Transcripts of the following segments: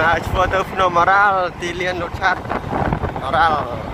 ណាឆ្ពោះទៅភ្នំអរ៉ាល់ទីលានលោកឆាត់អរ៉ាល់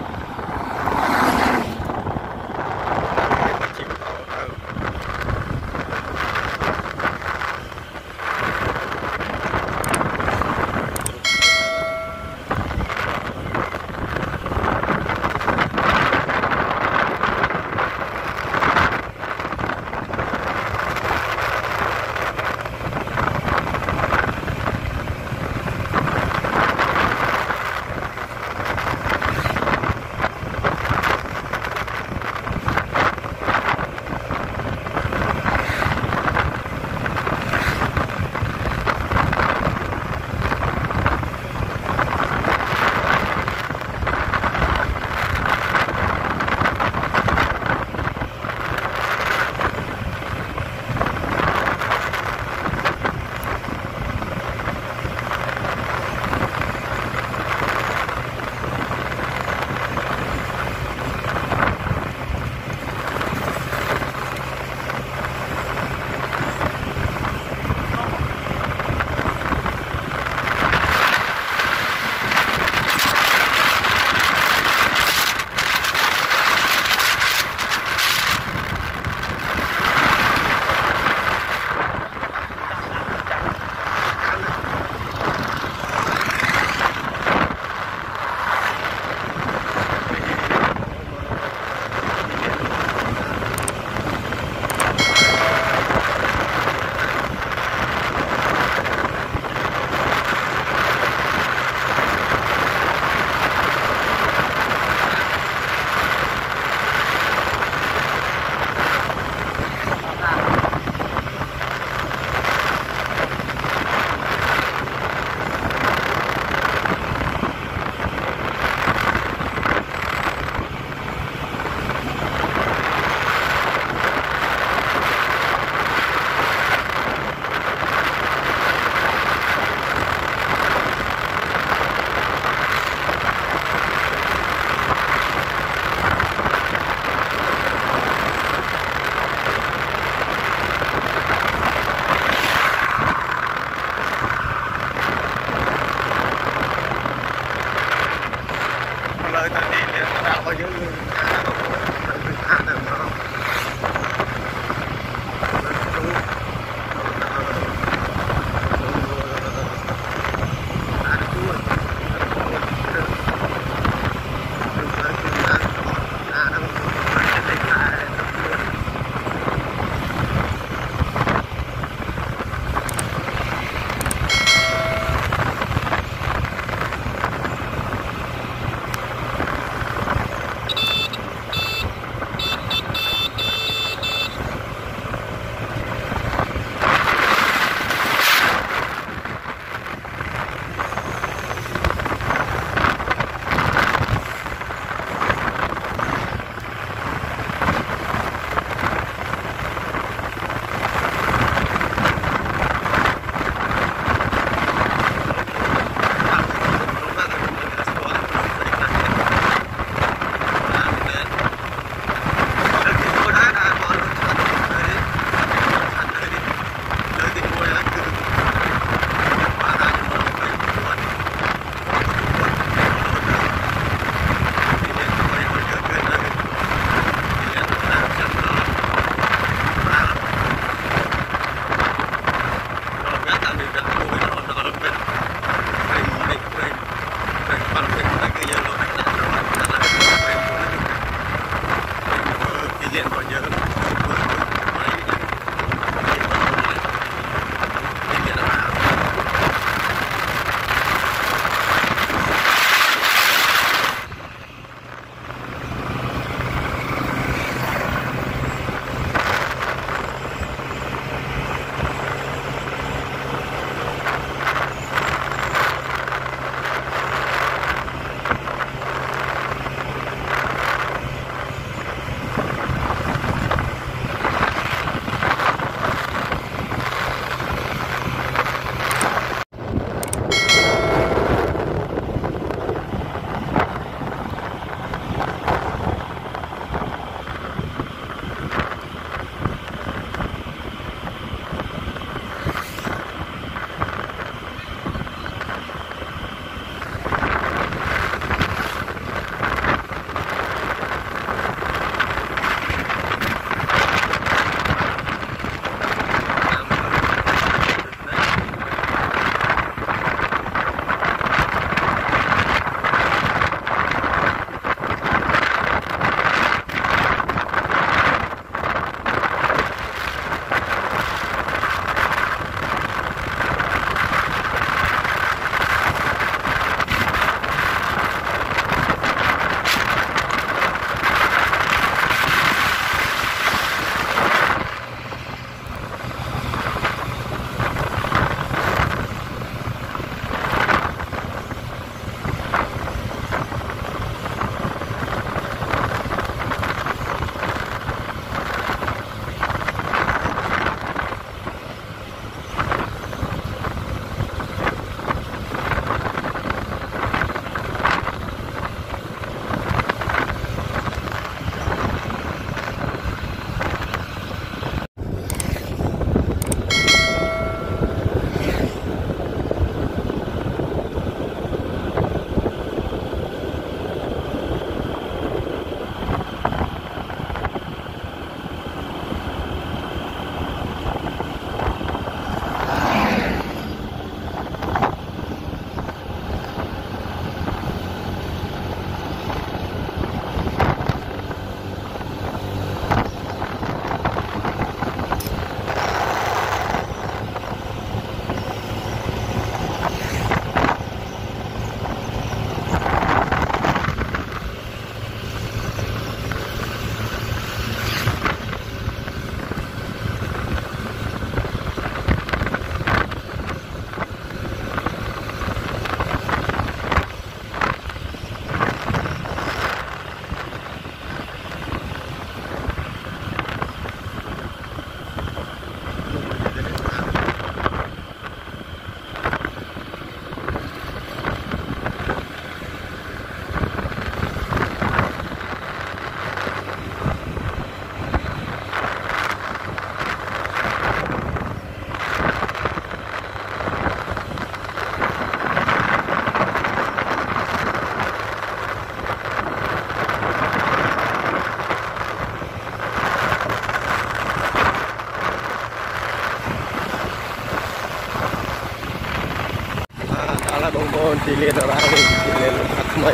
នទីលានរ៉ាវនេះទីលានអត់ថ្មី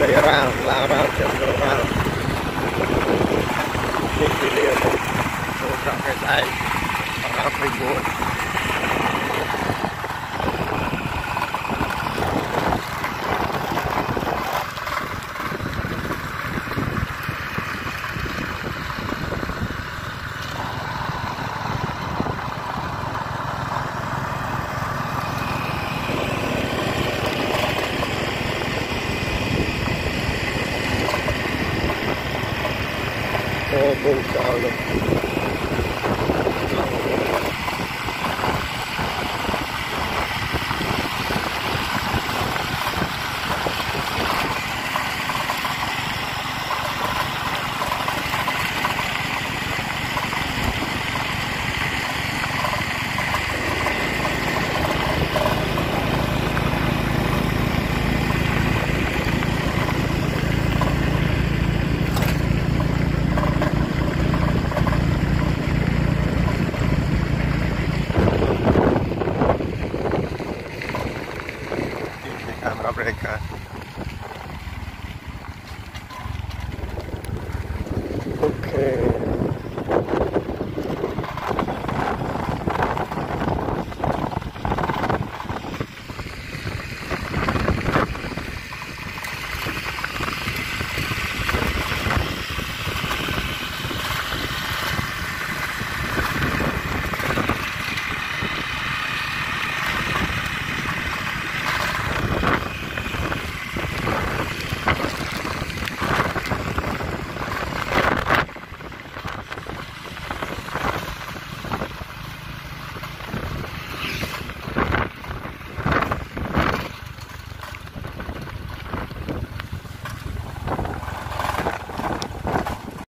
ដីរ៉ាវឡាវរ៉ាវចាំរ៉ាវនេះទីលានចូលប្រកឯស្អែករ៉ាវព្រីបូន អូបង